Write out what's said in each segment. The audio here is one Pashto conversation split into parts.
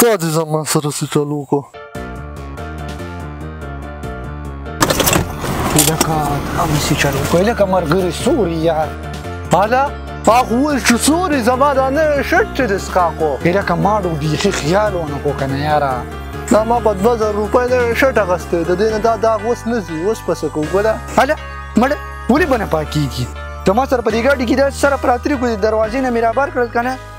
تا دې زما سره څه چل وکړو لکه هغه څه چل وکړو لکه مرګري سوري یار هله هغه وویل چې سوري زما دا نوی شرټ چې دې سکا کو لکه ما ډو بیخي خیال ونه کو که نه یاره دا ما په دوه زره روپۍ نوی شرټ اخیستی د دې نه دا داغ اوس نه ځي اوس پسې کو ګله هله مړه ولې به نه پاکېږي د ما سره په دې ګاډي کې دا سره پراتري کو دروازې نه مې رابار کړل که نه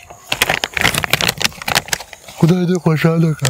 خدای دې خوشحاله که.